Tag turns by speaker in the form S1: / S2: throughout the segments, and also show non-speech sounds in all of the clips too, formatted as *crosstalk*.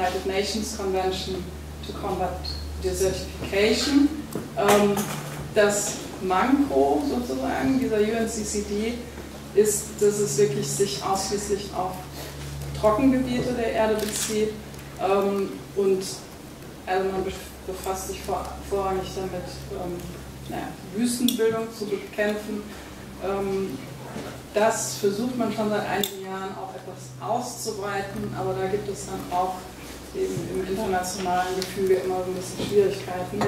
S1: United Nations Convention to Combat Desertification. Ähm, das Manko sozusagen dieser UNCCD ist, dass es wirklich sich ausschließlich auf Trockengebiete der Erde bezieht ähm, und also man befasst sich vor, vorrangig damit, ähm, naja, Wüstenbildung zu bekämpfen. Ähm, das versucht man schon seit einigen Jahren auch etwas auszuweiten, aber da gibt es dann auch eben im internationalen Gefüge immer so ein bisschen Schwierigkeiten.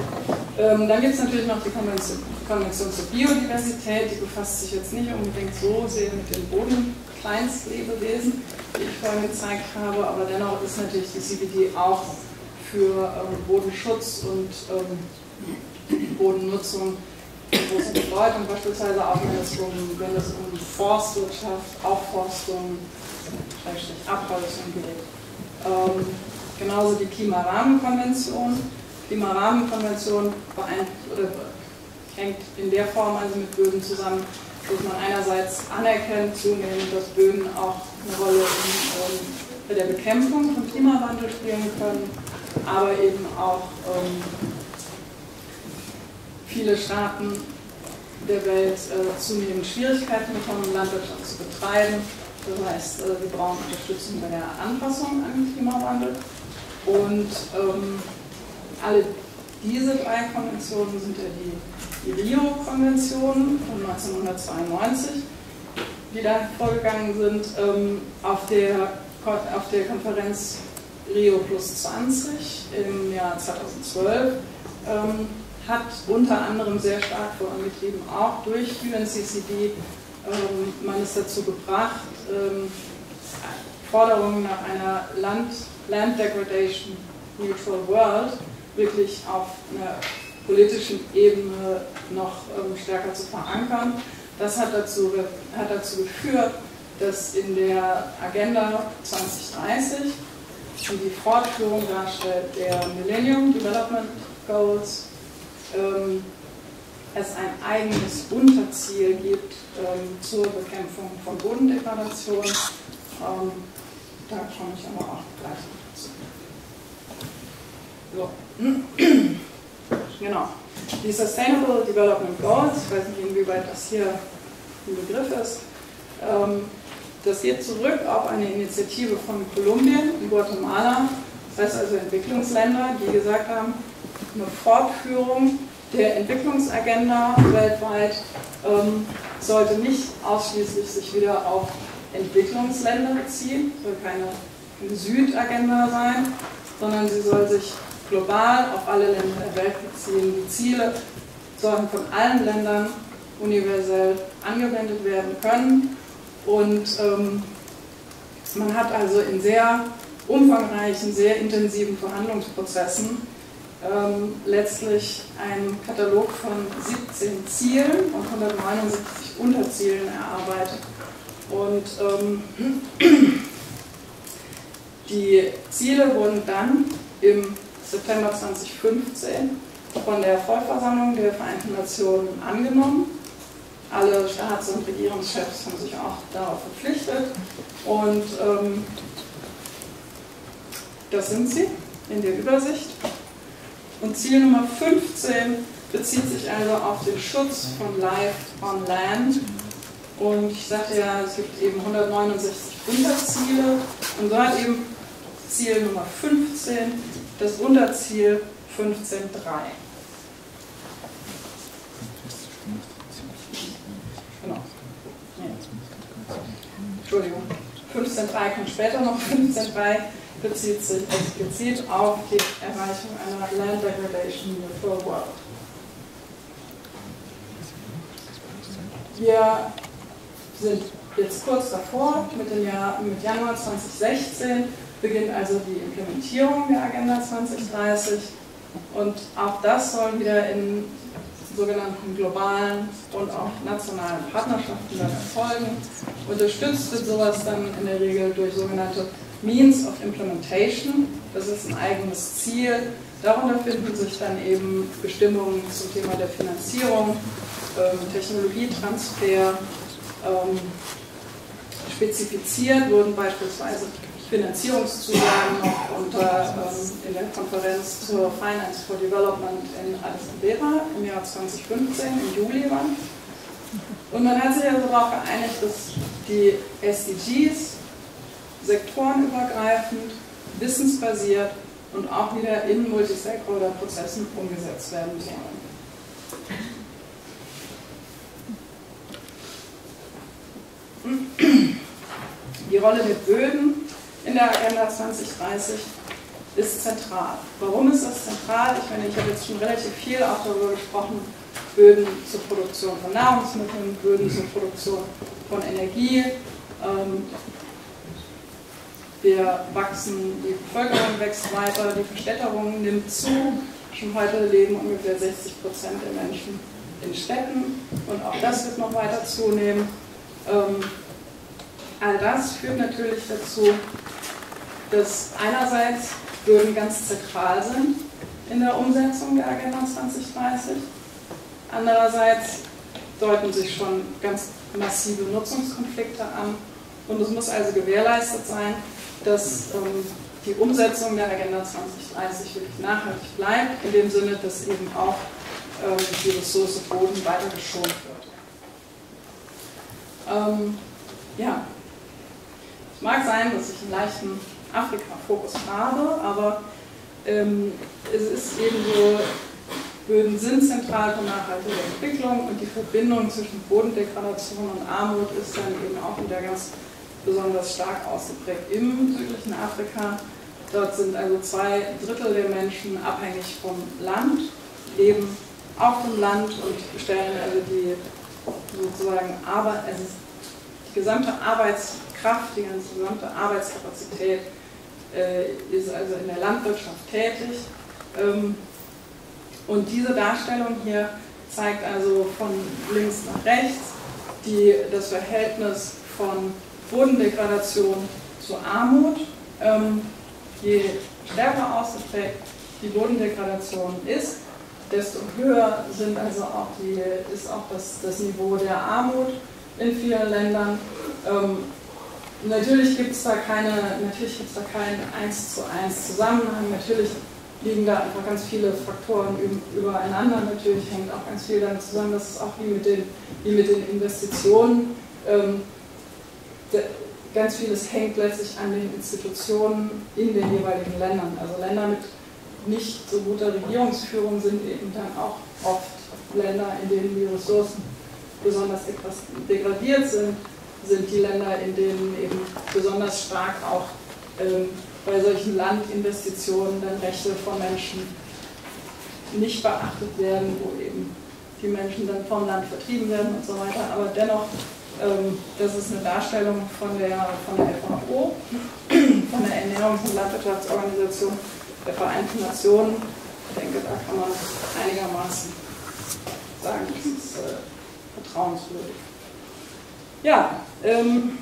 S1: Ähm, dann gibt es natürlich noch die Konvention, Konvention, zur Biodiversität, die befasst sich jetzt nicht unbedingt so sehr mit den Bodenkleinstlebewesen, die ich vorhin gezeigt habe, aber dennoch ist natürlich die CBD auch für ähm, Bodenschutz und ähm, Bodennutzung große Bedeutung, beispielsweise auch wenn es um, wenn es um Forstwirtschaft, Aufforstung, Abholzung geht. Ähm, genauso die Klimarahmenkonvention. Klimarahmenkonvention hängt in der Form also mit Böden zusammen, dass man einerseits anerkennt zunehmend, dass Böden auch eine Rolle in, ähm, bei der Bekämpfung von Klimawandel spielen können, aber eben auch ähm, viele Staaten der Welt äh, zunehmend Schwierigkeiten bekommen, Landwirtschaft zu betreiben. Das heißt, äh, wir brauchen Unterstützung bei der Anpassung an den Klimawandel. Und ähm, alle diese drei Konventionen sind ja die, die Rio-Konventionen von 1992, die da vorgegangen sind. Ähm, auf, der, auf der Konferenz Rio Plus 20 im Jahr 2012 ähm, hat unter anderem sehr stark vorangetrieben, auch durch UNCCD, ähm, man ist dazu gebracht, ähm, Forderungen nach einer Land Land Degradation Neutral World wirklich auf einer politischen Ebene noch ähm, stärker zu verankern. Das hat dazu, hat dazu geführt, dass in der Agenda 2030, die die Fortführung darstellt der Millennium Development Goals, ähm, es ein eigenes Unterziel gibt ähm, zur Bekämpfung von Bodendegradation. Ähm, da komme ich aber auch gleich zu. So. *clears throat* genau. Die Sustainable Development Goals, ich weiß nicht, inwieweit das hier ein Begriff ist, ähm, das geht zurück auf eine Initiative von Kolumbien und Guatemala, das heißt also Entwicklungsländer, die gesagt haben, eine Fortführung der Entwicklungsagenda weltweit ähm, sollte nicht ausschließlich sich wieder auf Entwicklungsländer beziehen, soll keine, Südagenda sein, sondern sie soll sich global auf alle Länder der Welt beziehen. Die Ziele sollen von allen Ländern universell angewendet werden können und ähm, man hat also in sehr umfangreichen, sehr intensiven Verhandlungsprozessen ähm, letztlich einen Katalog von 17 Zielen und 179 Unterzielen erarbeitet. Und ähm, *clears throat* die Ziele wurden dann im September 2015 von der Vollversammlung der Vereinten Nationen angenommen. Alle Staats- und Regierungschefs haben sich auch darauf verpflichtet. Und ähm, das sind sie in der Übersicht. Und Ziel Nummer 15 bezieht sich also auf den Schutz von Life on Land und ich sagte ja, es gibt eben 169 Unterziele und so hat eben Ziel Nummer 15 das Unterziel 15.3. Genau. Entschuldigung. 15.3 kommt später noch. 15.3 bezieht sich explizit auf die Erreichung einer Land Degradation Neutral World. Wir sind jetzt kurz davor, mit, dem Jahr, mit Januar 2016 beginnt also die Implementierung der Agenda 2030 und auch das soll wieder in sogenannten globalen und auch nationalen Partnerschaften dann erfolgen. Unterstützt wird sowas dann in der Regel durch sogenannte Means of Implementation. Das ist ein eigenes Ziel. Darunter finden sich dann eben Bestimmungen zum Thema der Finanzierung, ähm, Technologietransfer, ähm, spezifiziert wurden beispielsweise Finanzierungszusagen noch unter, ähm, in der Konferenz zur Finance for Development in Addis Abeba im Jahr 2015, im Juli war. Und man hat sich also darauf geeinigt, dass die SDGs sektorenübergreifend, wissensbasiert und auch wieder in Multistakeholder-Prozessen umgesetzt werden sollen. Rolle der Böden in der Agenda 2030 ist zentral. Warum ist das zentral? Ich meine, ich habe jetzt schon relativ viel auch darüber gesprochen, Böden zur Produktion von Nahrungsmitteln, Böden zur Produktion von Energie. Ähm, wir wachsen, die Bevölkerung wächst weiter, die Verstädterung nimmt zu. Schon heute leben ungefähr 60 Prozent der Menschen in Städten und auch das wird noch weiter zunehmen. All das führt natürlich dazu, dass einerseits Böden ganz zentral sind in der Umsetzung der Agenda 2030, andererseits deuten sich schon ganz massive Nutzungskonflikte an und es muss also gewährleistet sein, dass ähm, die Umsetzung der Agenda 2030 wirklich nachhaltig bleibt, in dem Sinne, dass eben auch ähm, die Ressource Boden weiter geschont wird. Ähm, ja, mag sein, dass ich einen leichten Afrika-Fokus habe, aber ähm, es ist eben so, Böden sind zentral für nachhaltige Entwicklung und die Verbindung zwischen Bodendegradation und Armut ist dann eben auch wieder ganz besonders stark ausgeprägt im südlichen Afrika. Dort sind also zwei Drittel der Menschen abhängig vom Land, leben auf dem Land und stellen also die sozusagen Arbeit, also die gesamte Arbeitskraft, die ganze gesamte Arbeitskapazität äh, ist also in der Landwirtschaft tätig. Ähm, und diese Darstellung hier zeigt also von links nach rechts die, das Verhältnis von Bodendegradation zu Armut. Ähm, je stärker ausgeprägt die Bodendegradation ist, desto höher sind also auch die, ist auch das, das Niveau der Armut in vielen Ländern. Ähm, natürlich gibt es da keine, natürlich gibt da keinen 1 zu 1 Zusammenhang. Natürlich liegen da einfach ganz viele Faktoren übereinander. Natürlich hängt auch ganz viel damit zusammen, dass es auch wie mit den, wie mit den Investitionen ähm, ganz vieles hängt letztlich an den Institutionen in den jeweiligen Ländern. Also Länder mit nicht so guter Regierungsführung sind eben dann auch oft Länder, in denen die Ressourcen besonders etwas degradiert sind, sind die Länder, in denen eben besonders stark auch ähm, bei solchen Landinvestitionen dann Rechte von Menschen nicht beachtet werden, wo eben die Menschen dann vom Land vertrieben werden und so weiter. Aber dennoch ähm, das ist eine Darstellung von der, von der FAO, von der Ernährungs- und Landwirtschaftsorganisation der Vereinten Nationen. Ich denke, da kann man einigermaßen sagen, das ist äh, vertrauenswürdig. Ja, ähm,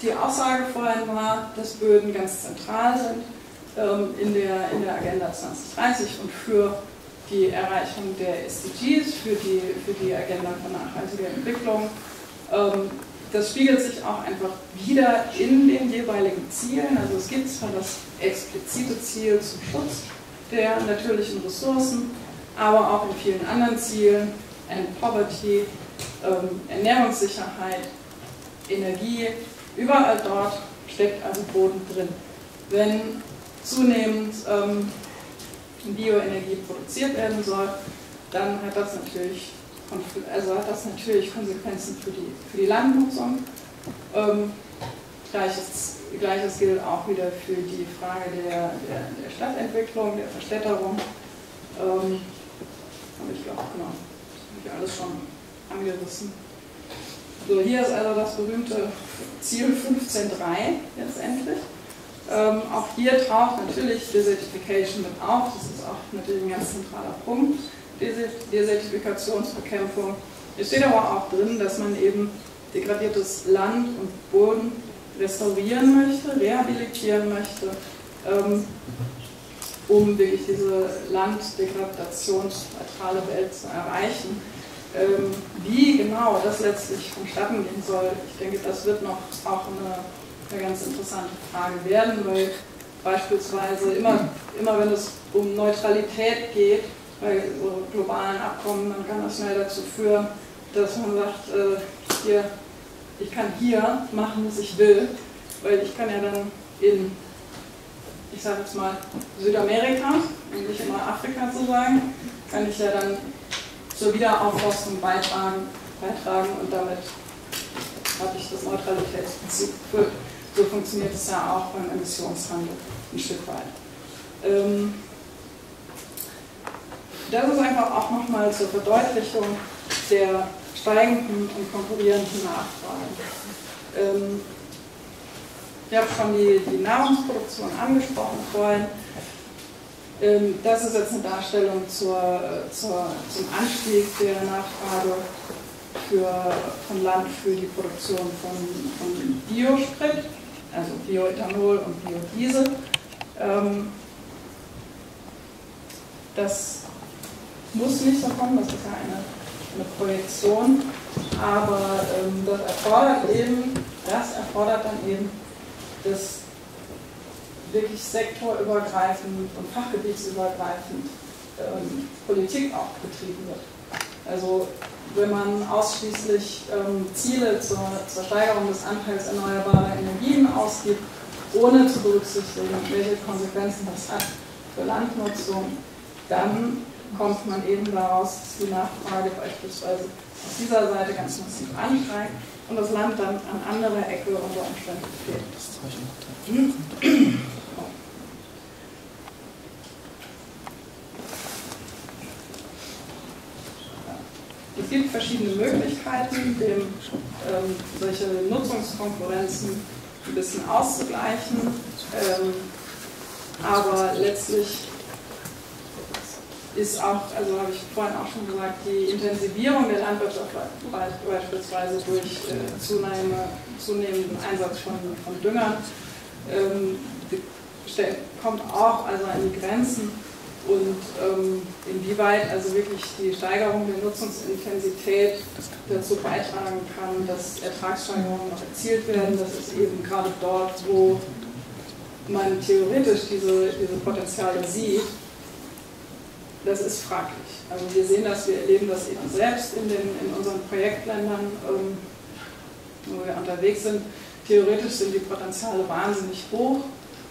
S1: die Aussage vorhin war, dass Böden ganz zentral sind ähm, in, der, in der Agenda 2030 und für die Erreichung der SDGs, für die, für die Agenda von nachhaltiger Entwicklung. Ähm, das spiegelt sich auch einfach wieder in den jeweiligen Zielen. Also es gibt zwar das explizite Ziel zum Schutz der natürlichen Ressourcen, aber auch in vielen anderen Zielen, End Poverty, ähm, Ernährungssicherheit, Energie, überall dort steckt also Boden drin. Wenn zunehmend ähm, Bioenergie produziert werden soll, dann hat das natürlich, also hat das natürlich Konsequenzen für die, für die Landnutzung. Ähm, Gleiches, Gleiches gilt auch wieder für die Frage der, der, der Stadtentwicklung, der Verstädterung. Ähm, habe ich auch, genau, habe ich alles schon angerissen. So, hier ist also das berühmte Ziel 15.3 letztendlich. Ähm, auch hier taucht natürlich Desertification mit auf, das ist auch natürlich ein ganz zentraler Punkt, Desertifikationsbekämpfung. Es steht aber auch drin, dass man eben degradiertes Land und Boden restaurieren möchte, rehabilitieren möchte, ähm, um wirklich diese landdegradationsneutrale Welt zu erreichen. Ähm, wie genau das letztlich vonstatten gehen soll, ich denke, das wird noch auch eine, eine ganz interessante Frage werden, weil beispielsweise immer, immer wenn es um Neutralität geht, bei so globalen Abkommen, dann kann das schnell dazu führen, dass man sagt, äh, hier, ich kann hier machen, was ich will, weil ich kann ja dann in, ich sage jetzt mal, Südamerika, um nicht immer Afrika zu sagen, kann ich ja dann zur Wiederaufforstung beitragen, beitragen und damit habe ich das Neutralitätsprinzip. So funktioniert es ja auch beim Emissionshandel ein Stück weit. Ähm, das ist einfach auch nochmal zur Verdeutlichung der steigenden und konkurrierenden Nachfrage. Ähm, ich habe schon die, die Nahrungsproduktion angesprochen vorhin. Ähm, das ist jetzt eine Darstellung zur, zur, zum Anstieg der Nachfrage für, von Land für die Produktion von, von Biosprit, also Bioethanol und Biodiesel. Ähm, das muss nicht so kommen, das ist ja eine, eine Projektion, aber ähm, das erfordert eben, das erfordert dann eben, dass wirklich sektorübergreifend und fachgebietsübergreifend ähm, Politik auch betrieben wird. Also wenn man ausschließlich ähm, Ziele zur, zur, Steigerung des Anteils erneuerbarer Energien ausgibt, ohne zu berücksichtigen, welche Konsequenzen das hat für Landnutzung, dann kommt man eben daraus, dass die Nachfrage beispielsweise auf dieser Seite ganz massiv ansteigt und das Land dann an anderer Ecke unter Umständen fehlt. Es gibt verschiedene Möglichkeiten, dem, ähm, solche Nutzungskonkurrenzen ein bisschen auszugleichen, ähm, aber letztlich ist auch, also habe ich vorhin auch schon gesagt, die Intensivierung der Landwirtschaft beispielsweise durch äh, zunehmenden Einsatz von, von Düngern ähm, kommt auch also an die Grenzen und ähm, inwieweit also wirklich die Steigerung der Nutzungsintensität dazu beitragen kann, dass Ertragssteigerungen noch erzielt werden. Das ist eben gerade dort, wo man theoretisch diese, diese Potenziale sieht, das ist fraglich. Also wir sehen das, wir erleben das eben selbst in, den, in unseren Projektländern, ähm, wo wir unterwegs sind. Theoretisch sind die Potenziale wahnsinnig hoch,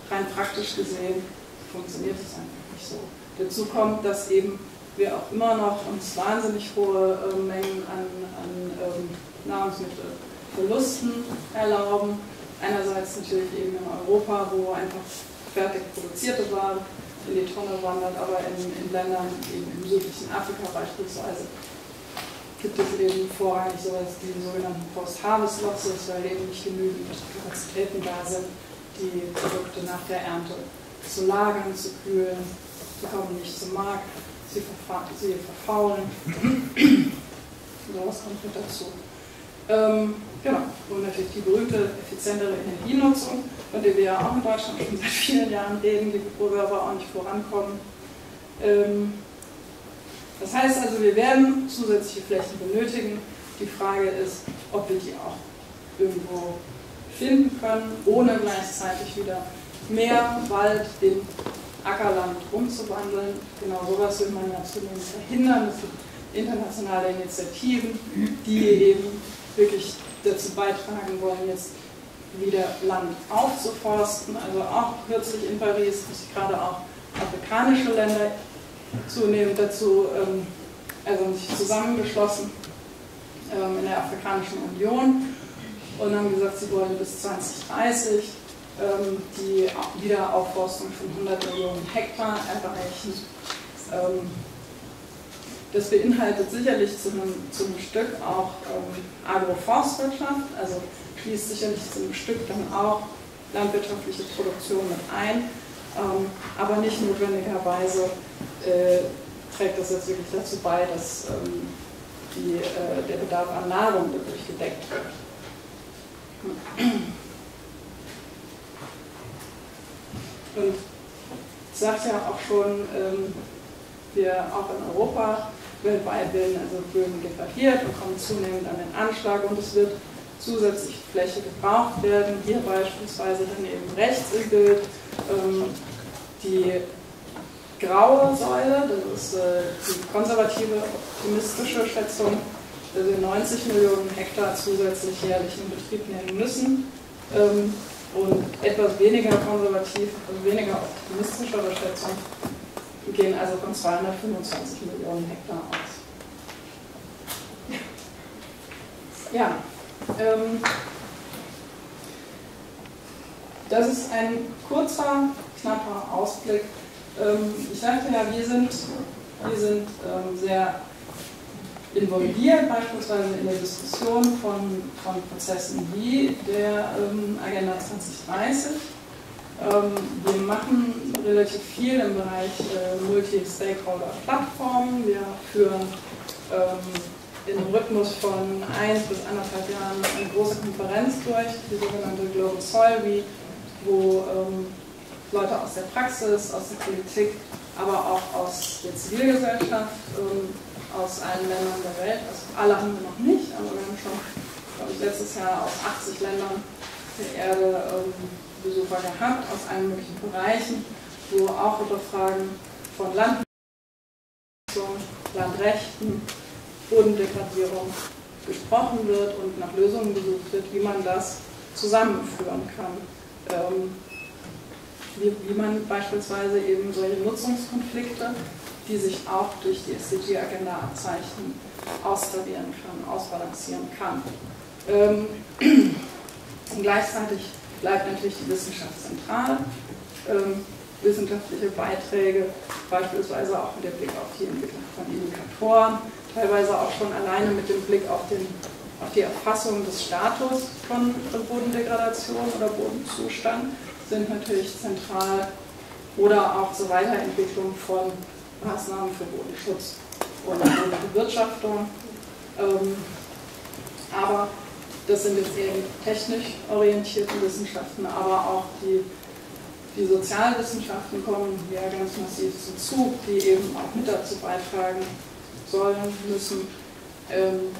S1: rein praktisch gesehen funktioniert es einfach nicht so. Dazu kommt, dass eben wir auch immer noch uns wahnsinnig hohe äh, Mengen an, an ähm, Nahrungsmittelverlusten erlauben. Einerseits natürlich eben in Europa, wo einfach fertig produzierte Waren in die Tonne wandert, aber in, in Ländern eben im südlichen Afrika beispielsweise gibt es eben vorrangig sowas, die sogenannten Post-Harvest-Losses, weil eben nicht genügend Kapazitäten da sind, die Produkte nach der Ernte zu lagern, zu kühlen, die kommen nicht zum Markt, sie, verfa sie verfaulen. so was kommt mit dazu. Ähm, genau, und natürlich die berühmte effizientere Energienutzung, von der wir ja auch in Deutschland schon seit vielen Jahren reden, wo wir aber auch nicht vorankommen. Ähm, das heißt also, wir werden zusätzliche Flächen benötigen. Die Frage ist, ob wir die auch irgendwo finden können, ohne gleichzeitig wieder mehr Wald in Ackerland umzuwandeln. Genau sowas will man ja zunehmend verhindern. Es gibt internationale Initiativen, die eben wirklich dazu beitragen wollen, jetzt wieder Land aufzuforsten. Also auch kürzlich in Paris, gerade auch afrikanische Länder zunehmend dazu, ähm, also sich zusammengeschlossen ähm, in der Afrikanischen Union und haben gesagt, sie wollen bis 2030 ähm, die Wiederaufforstung von 100 Millionen Hektar erreichen. Das beinhaltet sicherlich zu einem, zu einem Stück auch ähm, Agroforstwirtschaft, also schließt sicherlich zu einem Stück dann auch landwirtschaftliche Produktion mit ein, ähm, aber nicht notwendigerweise äh, trägt das jetzt wirklich dazu bei, dass ähm, die, äh, der Bedarf an Nahrung wirklich gedeckt wird. Und ich sagte ja auch schon, ähm, wir auch in Europa weltweit werden also Böden degradiert und kommen zunehmend an den Anschlag und es wird zusätzlich Fläche gebraucht werden. Hier beispielsweise dann eben rechts im Bild ähm, die graue Säule, das ist äh, die konservative optimistische Schätzung, dass wir 90 Millionen Hektar zusätzlich jährlich in Betrieb nehmen müssen. Ähm, und etwas weniger konservativ, also weniger optimistischere Schätzung gehen also von 225 Millionen Hektar aus. Ja, ähm, das ist ein kurzer, knapper Ausblick. Ähm, ich sagte ja, wir sind, wir sind ähm, sehr involviert, beispielsweise in der Diskussion von, von Prozessen wie der ähm, Agenda 2030. Ähm, wir machen relativ viel im Bereich äh, Multi-Stakeholder-Plattformen. Wir führen ähm, in einem Rhythmus von eins bis anderthalb Jahren eine große Konferenz durch, die sogenannte Global Soil Week, wo ähm, Leute aus der Praxis, aus der Politik, aber auch aus der Zivilgesellschaft, aus allen Ländern der Welt, also alle haben wir noch nicht, aber wir haben schon, glaube ich, letztes Jahr aus 80 Ländern der Erde Besucher gehabt, aus allen möglichen Bereichen, wo auch über Fragen von Landnutzung, Landrechten, Bodendegradierung gesprochen wird und nach Lösungen gesucht wird, wie man das zusammenführen kann. Ähm, wie, wie, man beispielsweise eben solche Nutzungskonflikte, die sich auch durch die SDG-Agenda abzeichnen, austarieren kann, ausbalancieren kann. Ähm, *clears throat* gleichzeitig bleibt natürlich die Wissenschaft zentral. Ähm, wissenschaftliche Beiträge, beispielsweise auch mit dem Blick auf die Entwicklung von Indikatoren, teilweise auch schon alleine mit dem Blick auf, den, auf die Erfassung des Status von Bodendegradation oder Bodenzustand sind natürlich zentral oder auch zur Weiterentwicklung von Maßnahmen für Bodenschutz und Bodenbewirtschaftung. Ähm, aber das sind jetzt die technisch orientierten Wissenschaften, aber auch die, die Sozialwissenschaften kommen hier ganz massiv zum Zug, die eben auch mit dazu beitragen, sollen, müssen, ähm,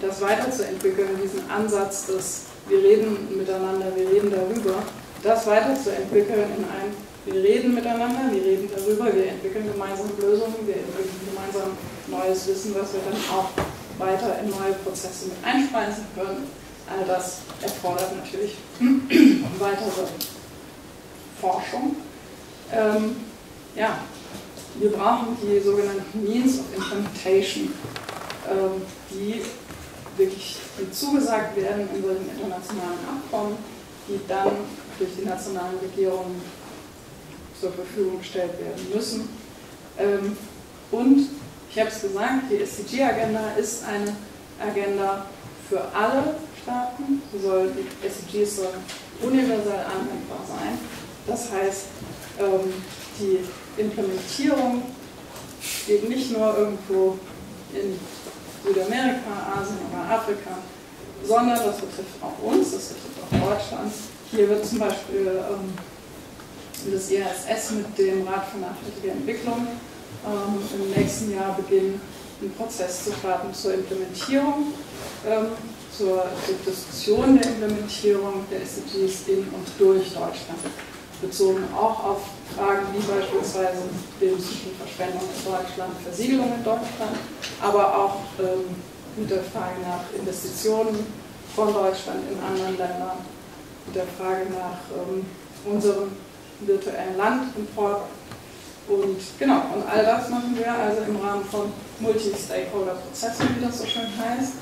S1: das weiterzuentwickeln, diesen Ansatz des wir reden miteinander, wir reden darüber, das weiterzuentwickeln in ein wir reden miteinander, wir reden darüber, wir entwickeln gemeinsam Lösungen, wir entwickeln gemeinsam neues Wissen, was wir dann auch weiter in neue Prozesse mit einspeisen können. All das erfordert natürlich *clears throat* weitere Forschung. Ähm, ja, wir brauchen die sogenannten Means of Implementation, ähm, die wirklich zugesagt werden in solchen internationalen Abkommen, die dann durch die nationalen Regierungen zur Verfügung gestellt werden müssen. Ähm, und ich habe es gesagt, die SDG-Agenda ist eine Agenda für alle Staaten. Soll, die SDGs sollen universell anwendbar sein. Das heißt, ähm, die Implementierung geht nicht nur irgendwo in Südamerika, Asien oder Afrika, sondern das betrifft auch uns, das betrifft auch Deutschland. Hier wird zum Beispiel ähm, das IASS mit dem Rat für nachhaltige Entwicklung ähm, im nächsten Jahr beginnen, einen Prozess zu starten zur Implementierung, ähm, zur, zur Diskussion der Implementierung der SDGs in und durch Deutschland bezogen auch auf Fragen wie beispielsweise Lebensmittelverschwendung in Deutschland, Versiegelung in Deutschland, aber auch ähm, mit der Frage nach Investitionen von Deutschland in anderen Ländern, mit der Frage nach ähm, unserem virtuellen Landimport. Und genau, und all das machen wir also im Rahmen von Multi-Stakeholder-Prozessen, wie das so schön heißt.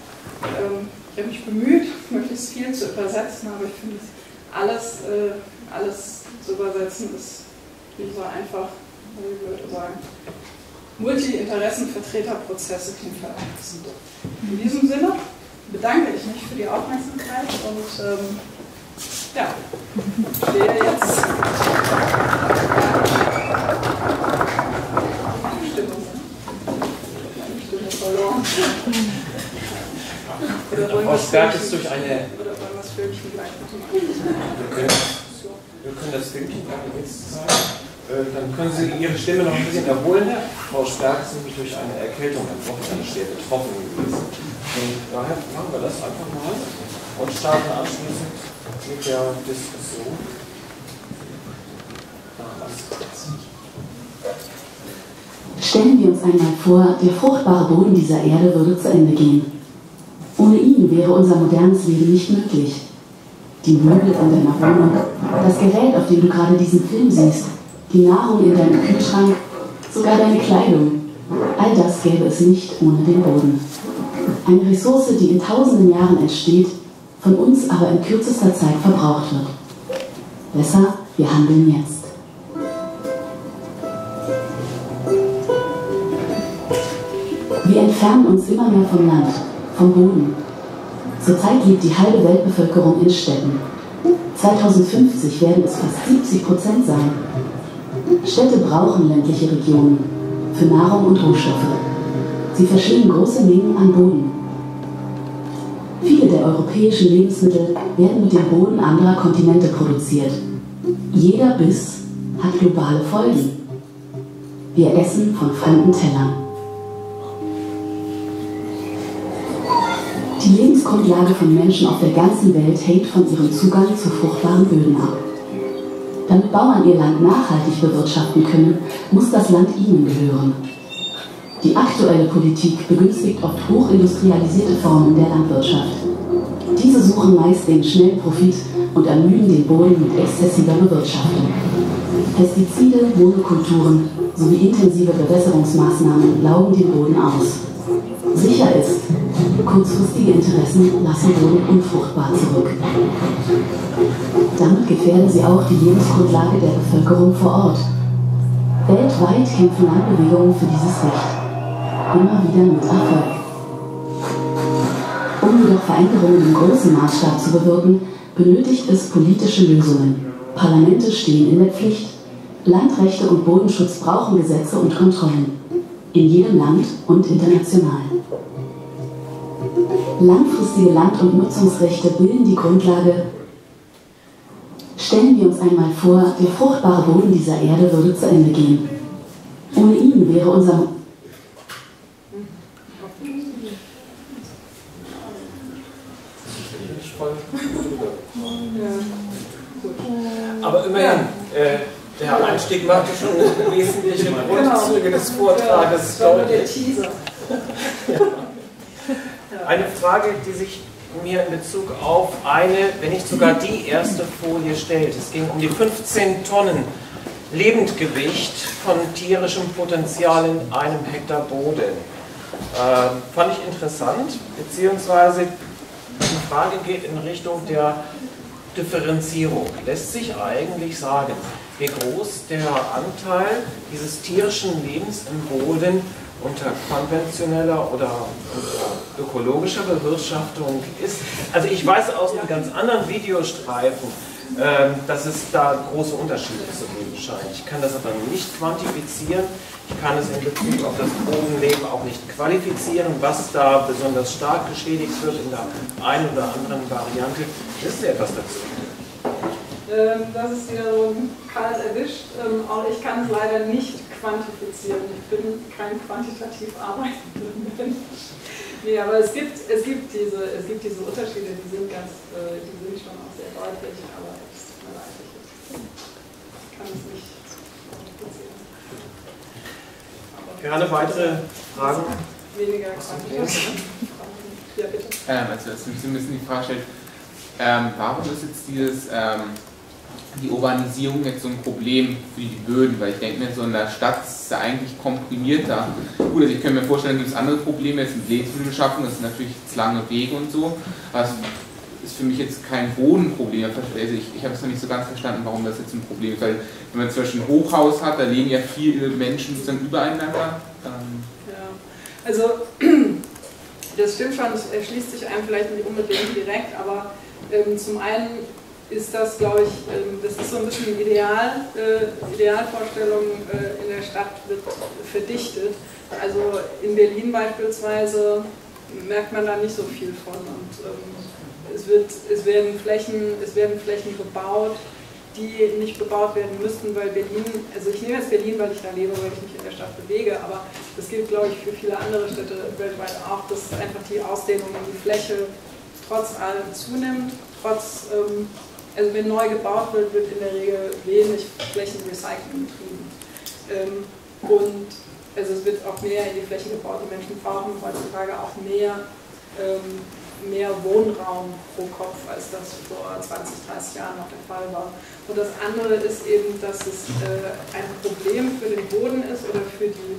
S1: Ähm, ich habe mich bemüht, *laughs* möglichst viel zu übersetzen, aber ich finde alles, äh, alles zu übersetzen ist nicht so einfach, ich würde sagen. Multi-Interessenvertreterprozesse klingt doof. In diesem Sinne bedanke ich mich für die Aufmerksamkeit und ähm, ja, stehe jetzt Stimme, Stimme verloren.
S2: Wir es durch eine.
S1: Wir
S2: können das Filmchen gerade jetzt zeigen. Äh, dann können Sie Ihre Stimme noch ein bisschen erholen. Frau Stark ist nämlich durch eine Erkältung am Wochenende schwer betroffen gewesen. Und daher machen wir das einfach mal und starten anschließend mit der Diskussion.
S3: Stellen wir uns einmal vor, der fruchtbare Boden dieser Erde würde zu Ende gehen. Ohne ihn wäre unser modernes Leben nicht möglich. Die Möbel in deiner Wohnung, das Gerät, auf dem du gerade diesen Film siehst, die Nahrung in deinem Kühlschrank, sogar deine Kleidung. All das gäbe es nicht ohne den Boden. Eine Ressource, die in tausenden Jahren entsteht, von uns aber in kürzester Zeit verbraucht wird. Besser, wir handeln jetzt. Wir entfernen uns immer mehr vom Land, vom Boden. Zurzeit lebt die halbe Weltbevölkerung in Städten. 2050 werden es fast 70 Prozent sein. Städte brauchen ländliche Regionen für Nahrung und Rohstoffe. Sie verschlingen große Mengen an Boden. Viele der europäischen Lebensmittel werden mit dem Boden anderer Kontinente produziert. Jeder Biss hat globale Folgen. Wir essen von fremden Tellern. Die Lebensgrundlage von Menschen auf der ganzen Welt hängt von ihrem Zugang zu fruchtbaren Böden ab. Damit Bauern ihr Land nachhaltig bewirtschaften können, muss das Land ihnen gehören. Die aktuelle Politik begünstigt oft hochindustrialisierte Formen der Landwirtschaft. Diese suchen meist den schnellen Profit und ermüden den Boden mit exzessiver Bewirtschaftung. Pestizide, Monokulturen sowie intensive Bewässerungsmaßnahmen laugen den Boden aus. Sicher ist, kurzfristige Interessen lassen Boden unfruchtbar zurück. Damit gefährden sie auch die Lebensgrundlage der Bevölkerung vor Ort. Weltweit kämpfen Landbewegungen für dieses Recht. Immer wieder mit Erfolg. Um jedoch Veränderungen im großen Maßstab zu bewirken, benötigt es politische Lösungen. Parlamente stehen in der Pflicht. Landrechte und Bodenschutz brauchen Gesetze und Kontrollen. In jedem Land und international. Langfristige Land- und Nutzungsrechte bilden die Grundlage. Stellen wir uns einmal vor, der fruchtbare Boden dieser Erde würde zu Ende gehen. Ohne ihn wäre unser
S2: Aber immerhin, äh, der Einstieg machte schon wesentliche Grundzüge genau. des Vortrages deutlich. *laughs* Eine Frage, die sich mir in Bezug auf eine, wenn nicht sogar die erste Folie stellt. Es ging um die 15 Tonnen Lebendgewicht von tierischem Potenzial in einem Hektar Boden. Äh, fand ich interessant, beziehungsweise die Frage geht in Richtung der Differenzierung. Lässt sich eigentlich sagen, wie groß der Anteil dieses tierischen Lebens im Boden unter konventioneller oder unter ökologischer Bewirtschaftung ist. Also ich weiß aus einem ganz anderen Videostreifen, ähm, dass es da große Unterschiede zu geben scheint. Ich kann das aber nicht quantifizieren. Ich kann es in Bezug auf das Bodenleben auch nicht qualifizieren, was da besonders stark geschädigt wird in der einen oder anderen Variante. Ist etwas dazu?
S1: Ähm, das ist wieder so kalt erwischt. Ähm, auch ich kann es leider nicht quantifizieren. Ich bin kein quantitativ arbeitender Mensch. Nee, aber es gibt, es, gibt diese, es gibt diese Unterschiede, die sind, ganz, äh, die sind schon auch sehr deutlich, aber es tut mir leid, ich kann es nicht quantifizieren.
S2: Gerne weitere Fragen?
S1: Weniger quantitativ. Ja, bitte.
S4: Ähm, also, Sie müssen die Frage stellen, ähm, warum ist jetzt dieses ähm, die Urbanisierung jetzt so ein Problem für die Böden, weil ich denke mir, so in der Stadt ist es eigentlich komprimierter. Gut, also ich könnte mir vorstellen, da gibt es andere Probleme jetzt mit Lebensmittelbeschaffung, das sind natürlich lange Wege und so, aber es ist für mich jetzt kein Bodenproblem. Also ich, ich habe es noch nicht so ganz verstanden, warum das jetzt ein Problem ist, weil wenn man zum Beispiel ein Hochhaus hat, da leben ja viele Menschen dann übereinander.
S1: Ähm ja, also das stimmt schon, das erschließt sich einem vielleicht nicht unbedingt direkt, aber ähm, zum einen ist das, glaube ich, ähm, das ist so ein bisschen die Ideal, äh, Idealvorstellung äh, in der Stadt wird verdichtet. Also in Berlin beispielsweise merkt man da nicht so viel von und ähm, es, wird, es, werden Flächen, es werden Flächen gebaut, die nicht bebaut werden müssten, weil Berlin, also ich nehme jetzt Berlin, weil ich da lebe, weil ich mich in der Stadt bewege, aber das gilt, glaube ich, für viele andere Städte weltweit auch, dass einfach die Ausdehnung in die Fläche trotz allem zunimmt, trotz, ähm, also wenn neu gebaut wird, wird in der Regel wenig Flächenrecycling betrieben. Ähm, und also es wird auch mehr in die Fläche gebaut. Die Menschen brauchen heutzutage auch mehr ähm, mehr Wohnraum pro Kopf, als das vor 20, 30 Jahren noch der Fall war. Und das andere ist eben, dass es äh, ein Problem für den Boden ist oder für die,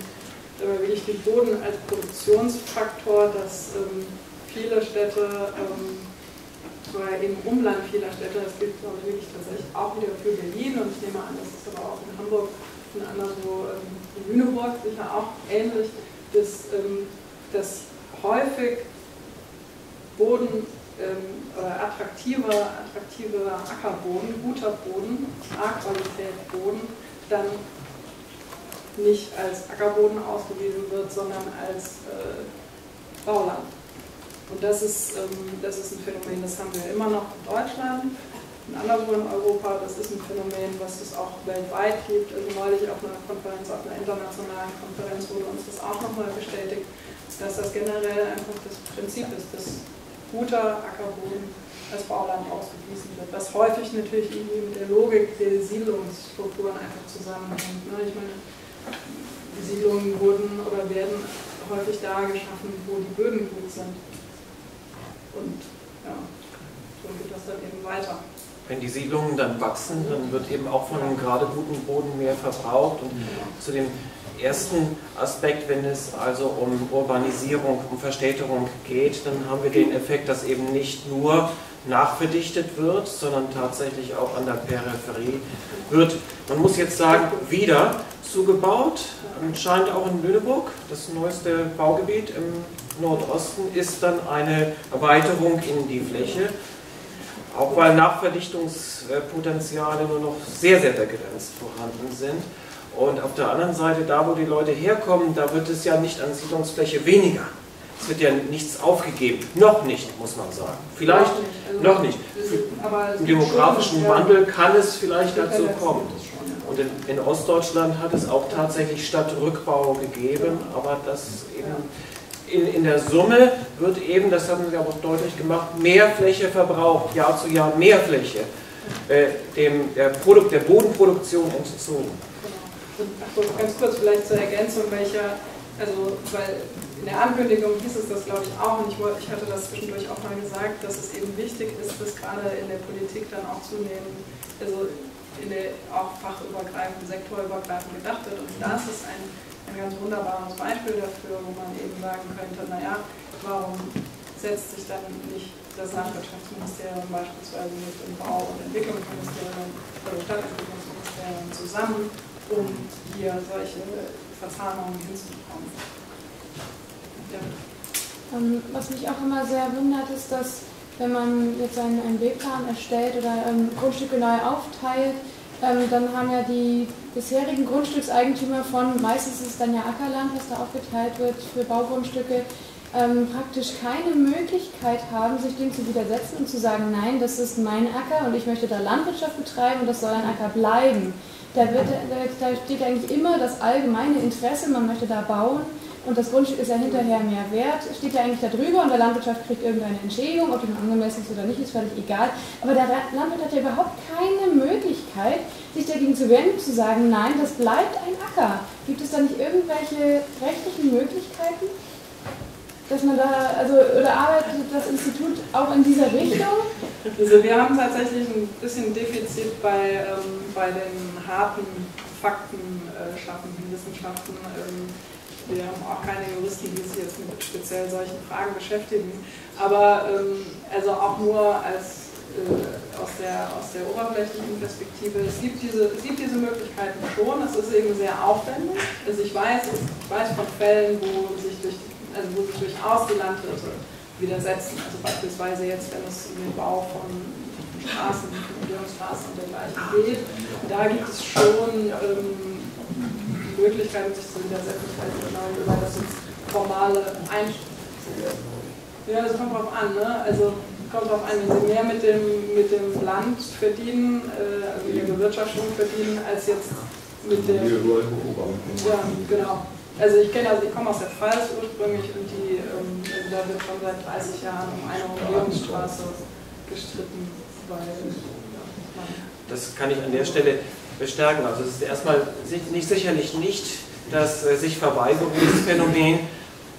S1: äh, wirklich den Boden als Produktionsfaktor, dass ähm, viele Städte, ähm, oder im Umland vieler Städte, das gilt glaube ich wirklich tatsächlich auch wieder für Berlin und ich nehme an, das ist aber auch in Hamburg und anderswo ähm, in Lüneburg sicher auch ähnlich, dass, ähm, dass häufig Boden ähm, oder attraktiver, attraktiver Ackerboden, guter Boden, A-Qualität Boden, dann nicht als Ackerboden ausgewiesen wird, sondern als äh, Bauland. Und das ist, ähm, das ist ein Phänomen, das haben wir immer noch in Deutschland, in anderswo in Europa. Das ist ein Phänomen, was es auch weltweit gibt. Also neulich auf einer Konferenz, auf einer internationalen Konferenz wurde uns das auch nochmal bestätigt, dass das generell einfach das Prinzip ist, dass guter Ackerboden als Bauland ausgewiesen wird, was häufig natürlich irgendwie mit der Logik der Siedlungsstrukturen einfach zusammenhängt. Ne? Ich meine, Siedlungen wurden oder werden häufig da geschaffen, wo die Böden gut sind. Und ja, so geht das dann eben weiter.
S2: Wenn die Siedlungen dann wachsen, dann wird eben auch von einem gerade guten Boden mehr verbraucht. Und zu dem ersten Aspekt, wenn es also um Urbanisierung, um Verstädterung geht, dann haben wir den Effekt, dass eben nicht nur nachverdichtet wird, sondern tatsächlich auch an der Peripherie wird, man muss jetzt sagen, wieder zugebaut. Anscheinend auch in Lüneburg, das neueste Baugebiet im Nordosten, ist dann eine Erweiterung in die Fläche, auch weil Nachverdichtungspotenziale nur noch sehr, sehr begrenzt vorhanden sind. Und auf der anderen Seite, da wo die Leute herkommen, da wird es ja nicht an Siedlungsfläche weniger. Es wird ja nichts aufgegeben. Noch nicht, muss man sagen. Vielleicht also, noch nicht. Im demografischen Wandel kann es vielleicht dazu kommen. Und in, in, Ostdeutschland hat es auch tatsächlich Stadtrückbau gegeben, aber das eben in, in der Summe wird eben, das haben Sie aber auch deutlich gemacht, mehr Fläche verbraucht, Jahr zu Jahr mehr Fläche äh, dem, der, Produkt, der Bodenproduktion entzogen.
S1: Achso, ganz kurz vielleicht zur Ergänzung, welcher, also weil in der Ankündigung hieß es das glaube ich auch und ich, ich hatte das zwischendurch auch mal gesagt, dass es eben wichtig ist, dass gerade in der Politik dann auch zunehmend, also in der auch fachübergreifend, sektorübergreifend gedacht wird und das ist ein, ein ganz wunderbares Beispiel dafür, wo man eben sagen könnte, naja, warum setzt sich dann nicht das Landwirtschaftsministerium beispielsweise mit dem Bau- und Entwicklungsministerium oder Stadtentwicklungsministerium zusammen um hier solche Verzahnungen hinzubekommen. Ja.
S5: Ähm, was mich auch immer sehr wundert, ist, dass wenn man jetzt einen, einen Wegplan erstellt oder ähm, Grundstücke neu aufteilt, ähm, dann haben ja die bisherigen Grundstückseigentümer von, meistens ist es dann ja Ackerland, was da aufgeteilt wird für Baugrundstücke, ähm, praktisch keine Möglichkeit haben, sich dem zu widersetzen und zu sagen, nein, das ist mein Acker und ich möchte da Landwirtschaft betreiben und das soll ein Acker bleiben. Da, wird, da steht eigentlich immer das allgemeine Interesse, man möchte da bauen und das Grundstück ist ja hinterher mehr wert, steht ja eigentlich da drüber und der Landwirtschaft kriegt irgendeine Entschädigung, ob die angemessen ist oder nicht, ist völlig egal. Aber der Landwirt hat ja überhaupt keine Möglichkeit, sich dagegen zu wehren, zu sagen, nein, das bleibt ein Acker. Gibt es da nicht irgendwelche rechtlichen Möglichkeiten? dass man da, also, oder arbeitet das Institut auch in dieser Richtung?
S1: Also wir haben tatsächlich ein bisschen Defizit bei, ähm, bei den harten Fakten äh, schaffenden Wissenschaften. Ähm, wir haben auch keine Juristen, die sich jetzt mit speziell solchen Fragen beschäftigen. Aber ähm, also auch nur als äh, aus, der, aus der oberflächlichen Perspektive, es gibt, diese, es gibt diese Möglichkeiten schon, es ist eben sehr aufwendig. Also ich weiß, ich weiß von Fällen, wo sich durch also wo sich durchaus die Landwirte widersetzen. Also beispielsweise jetzt, wenn es um den Bau von Straßen, Umgehungsstraßen und dergleichen geht, da gibt es schon ähm, die Möglichkeit, sich zu widersetzen. Genau, wie das jetzt formale Einstellungen Ja, das kommt drauf an. Ne? Also kommt darauf an, wenn Sie mehr mit dem, mit dem Land verdienen, äh, also mit der Bewirtschaftung verdienen, als jetzt mit der. Ja, genau. Also ich kenne, also ich komme aus der Pfalz ursprünglich und die, ähm, also da wird schon seit 30 Jahren um eine Umgehungsstraße gestritten, weil ja,
S2: Das kann ich an der Stelle bestärken. Also es ist erstmal nicht sicherlich nicht das äh, sich verbeiberufes Phänomen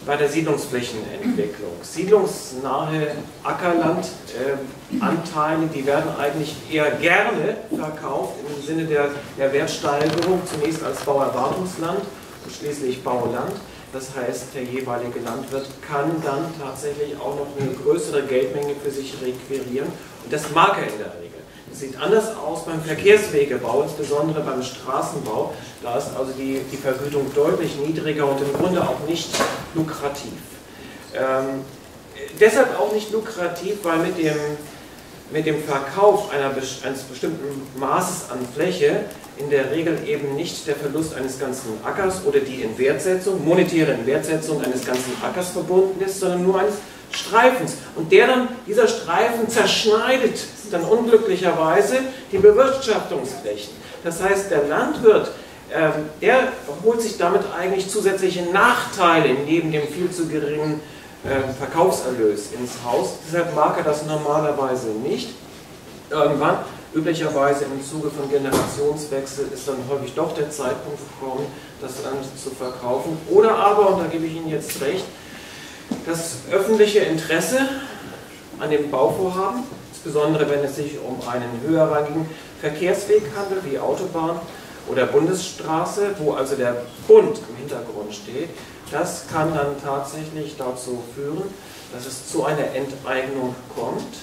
S2: bei der Siedlungsflächenentwicklung. Siedlungsnahe Ackerlandanteile, die werden eigentlich eher gerne verkauft im Sinne der, der Wertsteigerung, zunächst als Bauerwartungsland und schließlich Bauland. Das heißt, der jeweilige Landwirt kann dann tatsächlich auch noch eine größere Geldmenge für sich requirieren und das mag er in der Regel. Sieht anders aus beim Verkehrswegebau, insbesondere beim Straßenbau. Da ist also die, die Vergütung deutlich niedriger und im Grunde auch nicht lukrativ. Ähm, deshalb auch nicht lukrativ, weil mit dem, mit dem Verkauf einer, eines bestimmten Maßes an Fläche in der Regel eben nicht der Verlust eines ganzen Ackers oder die Inwertsetzung, monetäre Inwertsetzung eines ganzen Ackers verbunden ist, sondern nur eines Streifens. Und der dann, dieser Streifen zerschneidet dann unglücklicherweise die Bewirtschaftungsflächen. Das heißt, der Landwirt, äh, der holt sich damit eigentlich zusätzliche Nachteile neben dem viel zu geringen äh, Verkaufserlös ins Haus. Deshalb mag er das normalerweise nicht. Irgendwann, üblicherweise im Zuge von Generationswechsel, ist dann häufig doch der Zeitpunkt gekommen, das Land zu verkaufen. Oder aber, und da gebe ich Ihnen jetzt recht, das öffentliche Interesse an dem Bauvorhaben, insbesondere wenn es sich um einen höherrangigen Verkehrsweg handelt, wie Autobahn oder Bundesstraße, wo also der Bund im Hintergrund steht, das kann dann tatsächlich dazu führen, dass es zu einer Enteignung kommt.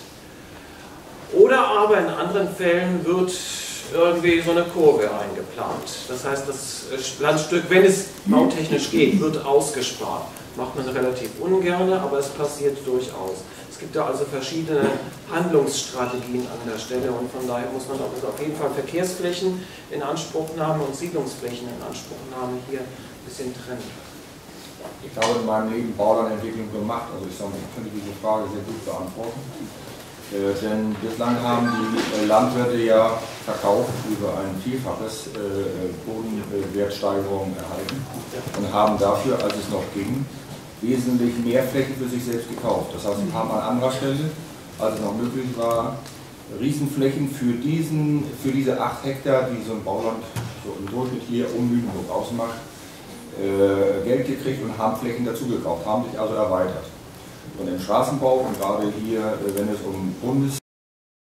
S2: Oder aber in anderen Fällen wird irgendwie so eine Kurve eingeplant. Das heißt, das Landstück, wenn es bautechnisch geht, wird ausgespart macht man relativ ungern, aber es passiert durchaus. Es gibt da also verschiedene Handlungsstrategien an der Stelle und von daher muss man auf jeden Fall Verkehrsflächen in Anspruchnahme und Siedlungsflächen in Anspruchnahme hier ein bisschen trennen.
S6: Ich habe in meinem Leben Baulandentwicklung gemacht, also ich, sage, ich könnte diese Frage sehr gut beantworten. Äh, denn bislang haben die äh, Landwirte ja verkauft über ein Vielfaches äh, Bodenwertsteigerung erhalten und haben dafür, als es noch ging, wesentlich mehr Fläche für sich selbst gekauft. Das heißt, sie haben an anderer Stelle, als es noch möglich war, Riesenflächen für, diesen, für diese 8 Hektar, die so ein Bauland so im Durchschnitt hier um Lüneburg ausmacht, äh, Geld gekriegt und haben Flächen dazugekauft, haben sich also erweitert. Und im Straßenbau und gerade hier, äh, wenn es um Bundes